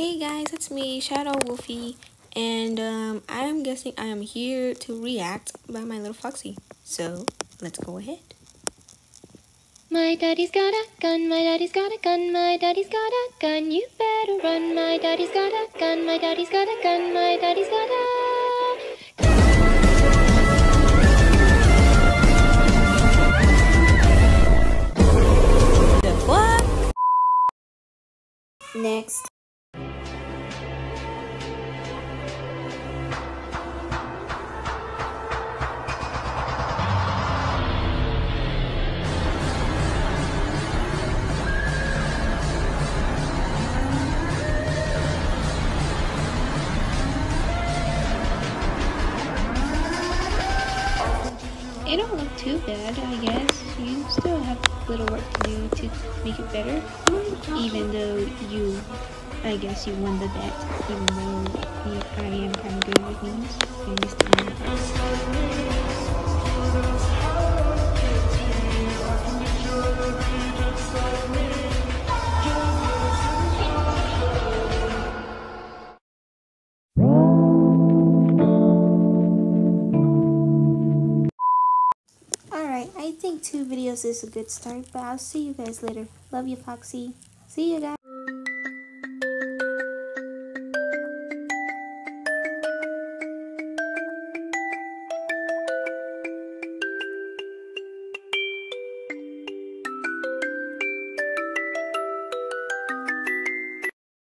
it's me, Shadow Wolfie, and um, I'm guessing I am here to react by my little Foxy. So, let's go ahead. My daddy's got a gun, my daddy's got a gun, my daddy's got a gun, you better run. My daddy's got a gun, my daddy's got a gun, my daddy's got a The fuck? Next. It don't look too bad, I guess. You still have a little work to do to make it better. Even though you, I guess you won the bet. Even though I am kind of good with memes. Alright, I think two videos is a good start, but I'll see you guys later. Love you, Foxy. See you guys.